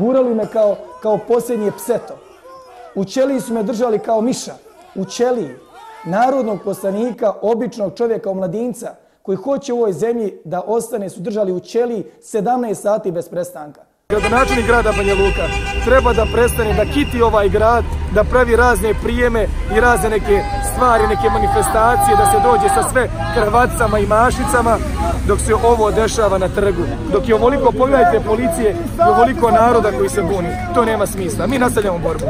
Gurali me kao, kao posljednje pseto. U ćeliji su me držali kao miša. U ćeliji narodnog poslanika, običnog čovjeka, omladinca, koji hoće u ovoj zemlji da ostane, su držali u ćeliji 17 sati bez prestanka. Gradonačelnik grada Banja Luka treba da prestane da kiti ovaj grad, da pravi razne prijeme i razne neke stvari, neke manifestacije, da se dođe sa sve krvacama i mašicama dok se ovo dešava na trgu. Dok je ovoliko, pogledajte policije i ovoliko naroda koji se buni. To nema smisla. Mi nastavljamo borbu.